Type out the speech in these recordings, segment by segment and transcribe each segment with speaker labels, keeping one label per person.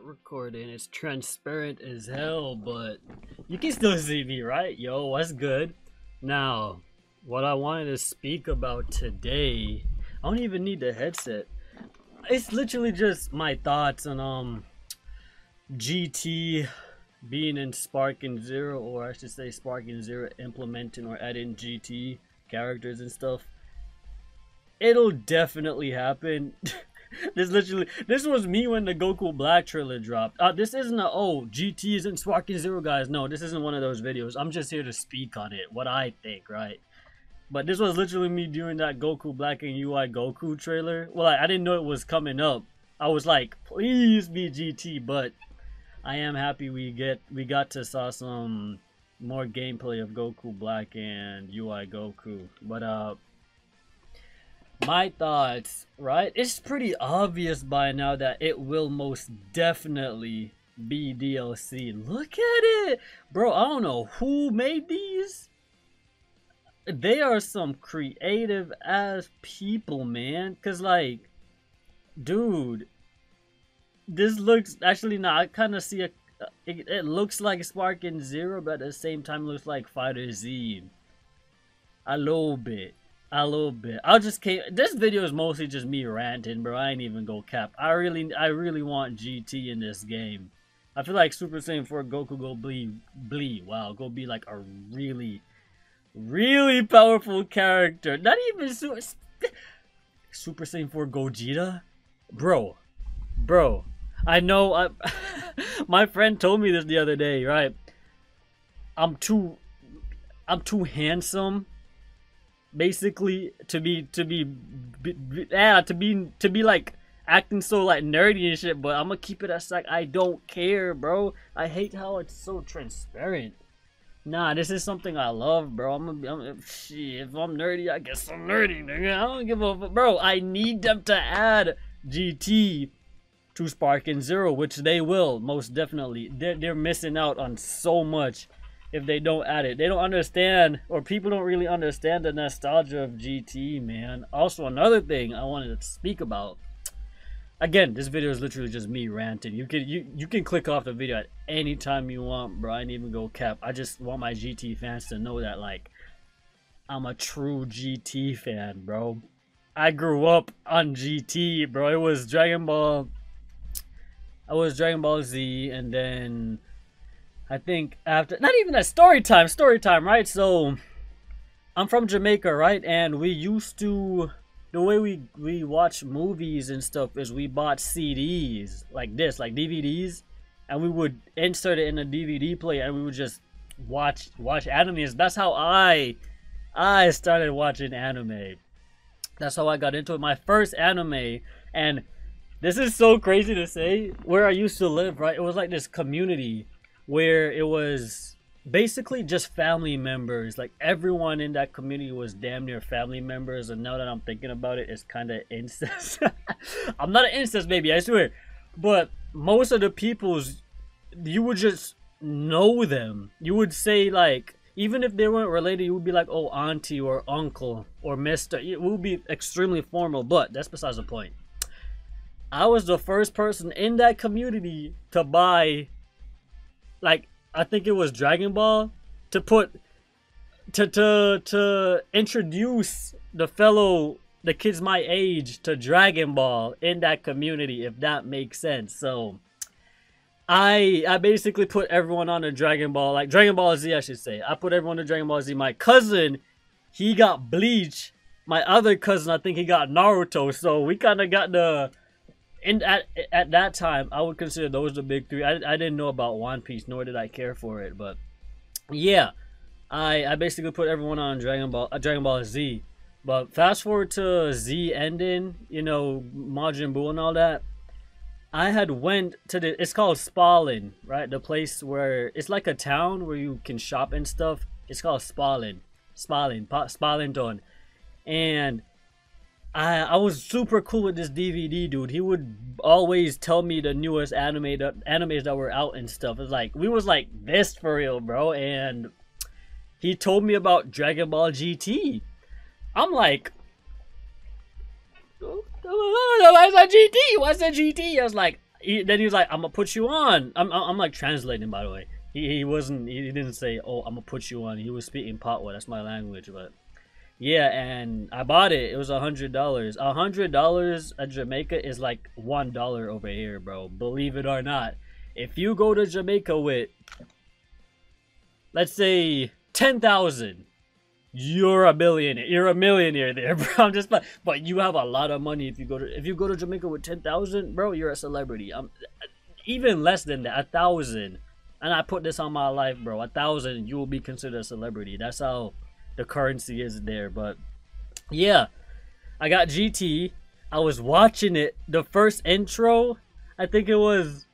Speaker 1: Recording, it's transparent as hell, but you can still see me, right? Yo, what's good? Now, what I wanted to speak about today, I don't even need the headset. It's literally just my thoughts on um GT being in Sparking Zero, or I should say Sparking Zero implementing or adding GT characters and stuff. It'll definitely happen. this literally this was me when the Goku Black trailer dropped. Uh, this isn't a oh GT isn't Sparking Zero guys. No, this isn't one of those videos. I'm just here to speak on it, what I think, right? But this was literally me doing that Goku Black and UI Goku trailer. Well, I, I didn't know it was coming up. I was like, please be GT, but I am happy we get we got to saw some more gameplay of Goku Black and UI Goku. But uh my thoughts, right? It's pretty obvious by now that it will most definitely be DLC. Look at it! Bro, I don't know who made these. They are some creative ass people, man. Cause like, dude, this looks actually no. I kind of see a. It, it, looks like Sparking Zero, but at the same time looks like Fighter Z. A little bit, a little bit. I'll just came. This video is mostly just me ranting, bro. I ain't even go cap. I really, I really want GT in this game. I feel like Super Saiyan 4 Goku go be, be wow, go be like a really, really powerful character. Not even Super, Super Saiyan 4 Gogeta, bro, bro. I know. I, my friend told me this the other day. Right, I'm too, I'm too handsome, basically to be to be, be, be yeah to be to be like acting so like nerdy and shit. But I'm gonna keep it as like I don't care, bro. I hate how it's so transparent. Nah, this is something I love, bro. I'm gonna, I'm, shit, if I'm nerdy, I guess I'm nerdy, nigga. I don't give a bro. I need them to add GT to Sparking Zero, which they will most definitely. They're, they're missing out on so much if they don't add it. They don't understand, or people don't really understand the nostalgia of GT, man. Also, another thing I wanted to speak about. Again, this video is literally just me ranting. You can you you can click off the video at any time you want, bro. I didn't even go cap. I just want my GT fans to know that like I'm a true GT fan, bro. I grew up on GT, bro. It was Dragon Ball I was Dragon Ball Z, and then I think after not even a story time, story time, right? So I'm from Jamaica, right? And we used to the way we we watch movies and stuff is we bought CDs like this, like DVDs, and we would insert it in a DVD player, and we would just watch watch animes. That's how I I started watching anime. That's how I got into it. My first anime, and this is so crazy to say. Where I used to live, right? It was like this community where it was basically just family members. Like everyone in that community was damn near family members. And now that I'm thinking about it, it's kind of incest. I'm not an incest baby, I swear. But most of the people's, you would just know them. You would say like, even if they weren't related, you would be like, oh, auntie or uncle or mister. It would be extremely formal, but that's besides the point. I was the first person in that community to buy, like, I think it was Dragon Ball, to put, to, to, to introduce the fellow, the kids my age to Dragon Ball in that community, if that makes sense. So, I I basically put everyone on a Dragon Ball, like Dragon Ball Z, I should say. I put everyone on Dragon Ball Z. My cousin, he got Bleach. My other cousin, I think he got Naruto. So we kind of got the and at at that time, I would consider those the big three. I, I didn't know about One Piece, nor did I care for it. But yeah, I I basically put everyone on Dragon Ball uh, Dragon Ball Z. But fast forward to Z ending, you know, Majin Buu and all that. I had went to the it's called Spalin, right? The place where it's like a town where you can shop and stuff. It's called Spalin, Spalin, Spalinton, and I I was super cool with this DVD dude. He would always tell me the newest anime the animes that were out and stuff. It's like we was like this for real, bro. And he told me about Dragon Ball GT. I'm like, What's a GT? What's a GT? I was like, he, then he was like, I'm gonna put you on. I'm, I'm, I'm like translating, by the way. He, he wasn't, he didn't say, oh, I'm gonna put you on. He was speaking Patwa. That's my language, but yeah, and I bought it. It was a hundred dollars. A hundred dollars at Jamaica is like one dollar over here, bro. Believe it or not. If you go to Jamaica with, let's say, ten thousand you're a millionaire. You're a millionaire there, bro. I'm just, but but you have a lot of money if you go to if you go to Jamaica with ten thousand, bro. You're a celebrity. I'm even less than that, a thousand. And I put this on my life, bro. A thousand, you will be considered a celebrity. That's how the currency is there. But yeah, I got GT. I was watching it. The first intro, I think it was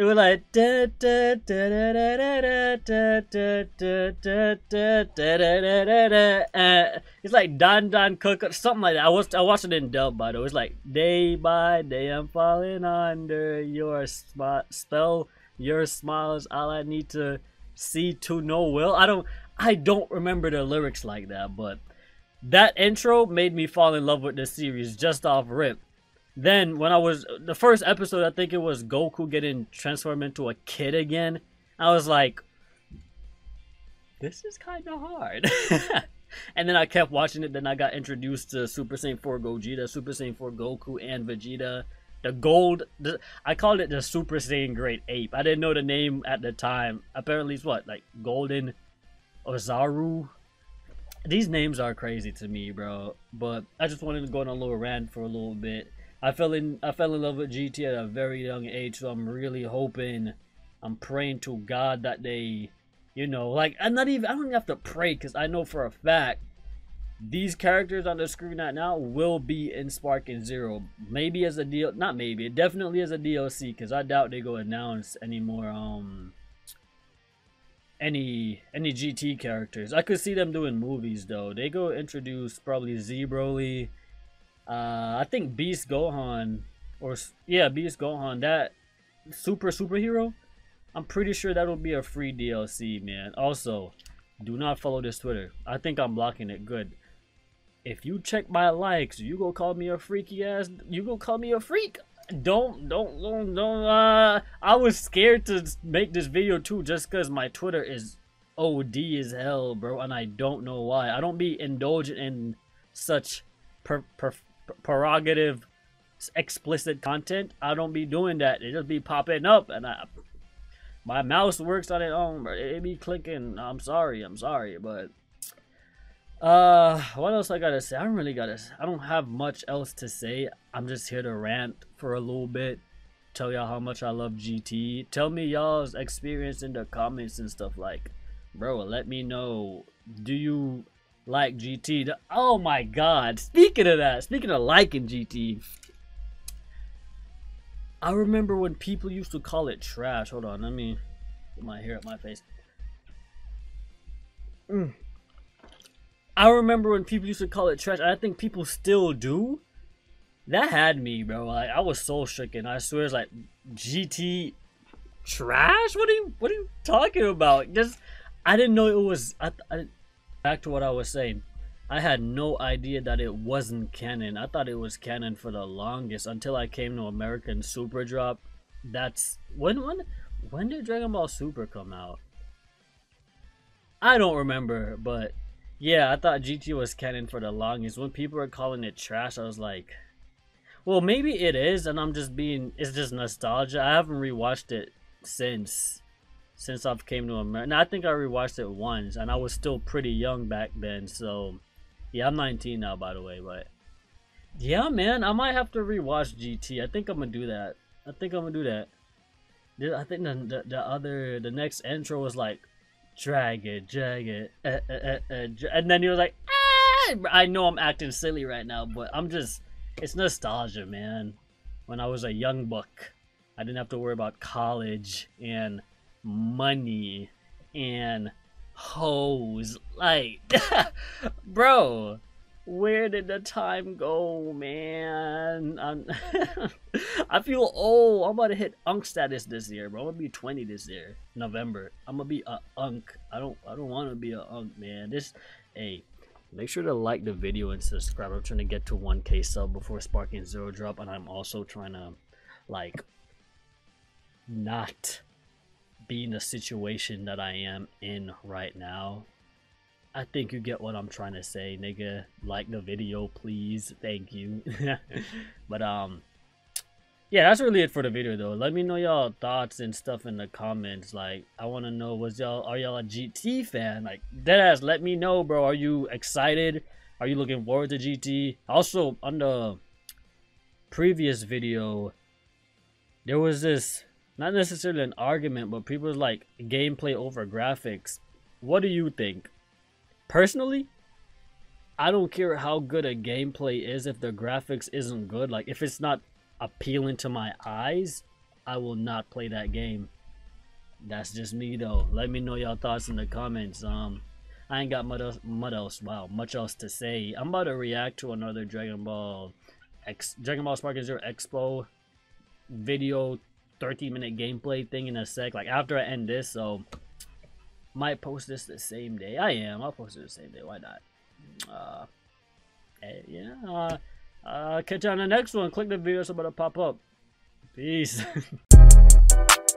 Speaker 1: it was like da, da, da, da, da, da, da, da, da, da, da, da, da, da, uh, it's like Don Don Cook or something like that. I was I watched it in dub but it was like day by day I'm falling under your spot spell your smiles all I need to see to know will. I don't I don't remember the lyrics like that, but that intro made me fall in love with the series just off rip. Then when I was the first episode, I think it was Goku getting transformed into a kid again. I was like, this is kind of hard. and then I kept watching it. Then I got introduced to Super Saiyan 4 Gogeta, Super Saiyan 4 Goku, and Vegeta. The gold, the, I called it the Super Saiyan Great Ape. I didn't know the name at the time. Apparently, it's what like Golden Ozaru. These names are crazy to me, bro. But I just wanted to go on a little rant for a little bit. I fell in I fell in love with GT at a very young age, so I'm really hoping, I'm praying to God that they, you know, like I'm not even I don't even have to pray because I know for a fact these characters on the screen right now will be in Sparking Zero. Maybe as a deal, not maybe, definitely as a DLC because I doubt they go announce any more um any any GT characters. I could see them doing movies though. They go introduce probably Z Broly uh, I think Beast Gohan, or yeah, Beast Gohan, that super superhero. I'm pretty sure that'll be a free DLC, man. Also, do not follow this Twitter. I think I'm blocking it. Good. If you check my likes, you go call me a freaky ass. You go call me a freak. Don't, don't, don't, don't. Uh, I was scared to make this video too, just cause my Twitter is OD as hell, bro, and I don't know why. I don't be indulgent in such per, per prerogative explicit content, I don't be doing that. It just be popping up and I my mouse works on its own, but it be clicking. I'm sorry, I'm sorry, but uh what else I gotta say? I don't really gotta I don't have much else to say. I'm just here to rant for a little bit. Tell y'all how much I love GT. Tell me y'all's experience in the comments and stuff like bro, let me know. Do you like GT. Oh my god. Speaking of that, speaking of liking GT, I remember when people used to call it trash. Hold on, let me get my hair up my face. Mm. I remember when people used to call it trash. I think people still do. That had me, bro. Like I was so stricken. I swear, it's like GT trash. What are you? What are you talking about? Just I didn't know it was. I, I back to what I was saying. I had no idea that it wasn't canon. I thought it was canon for the longest until I came to American Super Drop. That's when when when did Dragon Ball Super come out? I don't remember, but yeah, I thought GT was canon for the longest. When people were calling it trash, I was like, well, maybe it is, and I'm just being, it's just nostalgia. I haven't rewatched it since since I've came to America. And I think I rewatched it once, and I was still pretty young back then. So, yeah, I'm 19 now, by the way. But yeah, man, I might have to rewatch GT. I think I'm gonna do that. I think I'm gonna do that. I think the the, the other the next intro was like, drag it, drag it, uh, uh, uh, uh and then he was like, ah! I know I'm acting silly right now, but I'm just it's nostalgia, man. When I was a young buck, I didn't have to worry about college and money and hoes. Like, bro, where did the time go, man? I feel old. I'm about to hit unk status this year, bro. I'm gonna be 20 this year, November. I'm gonna be a unk. I don't I don't want to be a unk, man. This, hey, make sure to like the video and subscribe. I'm trying to get to 1k sub before Sparking Zero drop, and I'm also trying to like not be in the situation that I am in right now. I think you get what I'm trying to say, nigga. Like the video, please. Thank you. but um yeah, that's really it for the video though. Let me know y'all thoughts and stuff in the comments. Like, I want to know was y'all are y'all a GT fan? Like, deadass, let me know, bro. Are you excited? Are you looking forward to GT? Also, on the previous video, there was this not necessarily an argument, but people like gameplay over graphics. What do you think? Personally, I don't care how good a gameplay is if the graphics isn't good. Like, if it's not appealing to my eyes, I will not play that game. That's just me though. Let me know y'all thoughts in the comments. Um, I ain't got much else, much else, wow, much else to say. I'm about to react to another Dragon Ball X, Dragon Ball Sparking Zero Expo video, 30 minute gameplay thing in a sec. Like after I end this, so might post this the same day. I am. I'll post it the same day. Why not? Uh, hey, yeah. Uh, uh, catch you on the next one. Click the video so it'll pop up. Peace.